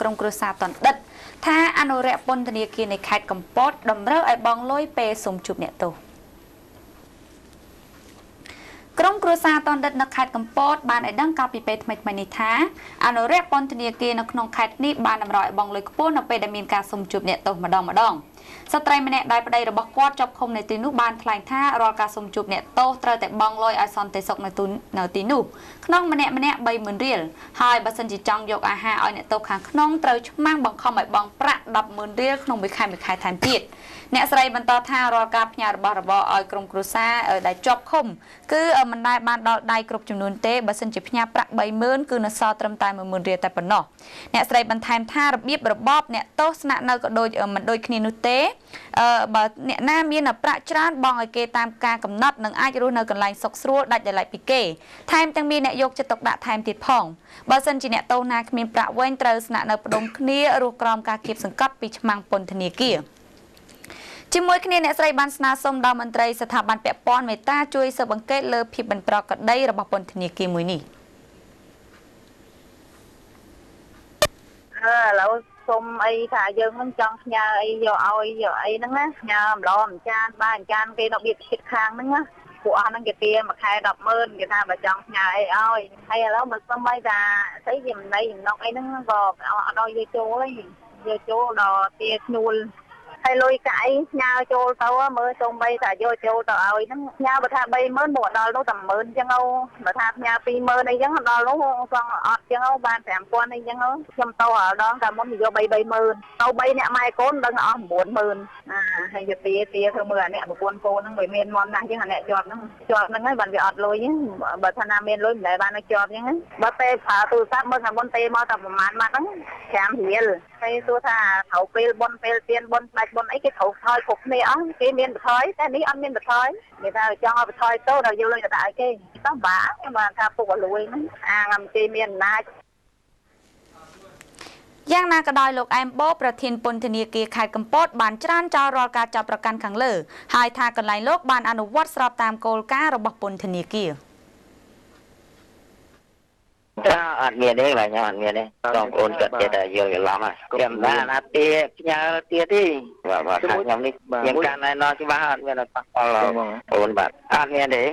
ក្រុមគ្រួសារតនដិតថាអនុរិយពន្ធនាគារនៃខេត្តកំពតតម្រូវឲ្យបង់លុយពេលសុំជួបអ្នកទោសក្រុមគ្រួសារតនដិតនៅខេត្តកំពតបានឲ្យដឹងកាលពីពេលថ្មីៗនេះថាអនុរិយពន្ធនាគារនៅក្នុងខេត្តនេះបានតម្រូវឲ្យបង់លុយខ្ពស់នៅពេលដែលមានការសុំជួបអ្នកទោសម្ដងម្ដង ស្ត្រីម្នាក់ដែលប្តីរបស់គាត់ជាប់ឃុំនៅទីនោះបានថ្លែងថារាល់ការសុំជួបអ្នកទោសត្រូវតែបង់លុយឲ្យសន្តិសុខនៅទូនៅទីនោះក្នុងម្នាក់ម្នាក់30000រៀលហើយបើសិនជាចង់យកអាហារឲ្យអ្នកទោសខាងក្នុងត្រូវឆ្មាំងបង្ខំឲ្យបង់ប្រាក់100,000រៀលក្នុងមួយខែមួយខែថែមទៀតអ្នកស្រីបន្តថារាល់ការផ្ញើរបស់របរឲ្យក្រុមគ្រួសារដែលជាប់ឃុំគឺមិនដែលបានដល់ដៃគ្រប់ចំនួនទេបើសិនជាផ្ញើប្រាក់30000គឺនៅសល់ត្រឹមតែ10000រៀលតែប៉ុណ្ណោះអ្នកស្រីបន្ថែមថារបៀបរបបអ្នកទោសស្នាក់នៅក៏ដូចមិនដូចគ្នានោះទេអឺបើអ្នកណាមានប្រាក់ច្រើនបងឲ្យគេតាមការកំណត់នឹងអាចរស់នៅកន្លែងសុខស្រួលដាច់ដោយឡែកពីគេថែមទាំងមានអ្នកយកចិត្តទុកដាក់ថែមទៀតផងបើសិនជាអ្នកទោសណាគ្មានប្រាក់វិញត្រូវស្នាក់នៅផ្ដុំគ្នារស់ក្រោមការគៀបសង្កត់ពីឆ្មាំងពន្ធនាគារជាមួយគ្នាអ្នកស្រីបានស្នើសុំដល់មន្ត្រីស្ថាប័នពាក់ព័ន្ធមេត្តាជួយស៊ើបអង្កេតលើភាពមិនប្រក្រតីរបស់ពន្ធនាគារមួយនេះ ឥឡូវសុំអីថាយើងនឹងចង់ផ្ញើអីយកឲ្យយកអីហ្នឹងណាផ្ញើម្ដងមួយចានបាទមួយចានគេនៅបៀតជិតខាងហ្នឹងណាពួកអស់ហ្នឹងគេទាមួយខែ100,000គេថាបើចង់ផ្ញើអីឲ្យហើយឥឡូវមិនស្មអីថាស្អីចំណៃចំណុកអីហ្នឹងក៏អត់ឲ្យយកចូលទេយកចូលដល់ទាឈ្នួល ហើយលុយកាយផ្ញើចូលទៅមើលសូម្បីតែយកចូលទៅឲ្យហ្នឹងផ្ញើបើថា30000មកដល់នោះតែ10000អញ្ចឹងបើថាផ្ញើ20000អីចឹងដល់នោះសងអត់អញ្ចឹងបាន5000អីចឹងខ្ញុំទៅដល់ដងតែមុនយក3 30000ទៅ3អ្នកម៉ែកូនដឹងអស់90000អាហើយយកទាទាធ្វើមើលអាអ្នកប្រពន្ធកូនហ្នឹងវាមានមន់ណាស់ចឹងអាអ្នកជាប់ហ្នឹងជាប់ហ្នឹងហើយបានវាអត់លុយបើថាណាមានលុយមិនដែលបាននៅជាប់ចឹងបើពេលប្រើទូរស័ព្ទមើលថាមុនទេមកតែប្រហែលម៉ាត់ហ្នឹង5រៀលហើយសួរថាត្រូវពេលបនពេលទៀនបនស្ដេចបនអីគេត្រូវថយគ្រប់គ្នាអស់គេមានបន្ថយតែនេះអត់មានបន្ថយគេថាចង់ឲ្យបន្ថយទៅដល់យកលុយទៅដាក់ឲ្យគេតោះបាក់ខ្ញុំបានថាពុកអលួយហ្នឹងអាងអំគេមានអំណាចយ៉ាងណាក៏ដោយលោកអែមបូប្រធានពន្ធនាគារខេត្តកំពតបានច្រានចោលរាល់ការចាប់ប្រកាន់ខាងលើ ហើយថាកន្លែងលោកបានអនុវត្តស្របតាមគោលការណ៍របស់ពន្ធនាគារចា អត់មានទេឡើយខ្ញុំអត់មានទេបងប្អូនគាត់ចេះតែយល់ច្រឡំហ្នឹងខ្ញុំបានអាទាផ្ញើទៀតទេបាទបាទខាងខ្ញុំនេះខ្ញុំកាន់ណែនាំច្បាស់អត់មានប៉ះពាល់បងប្អូនបាទអត់មានទេ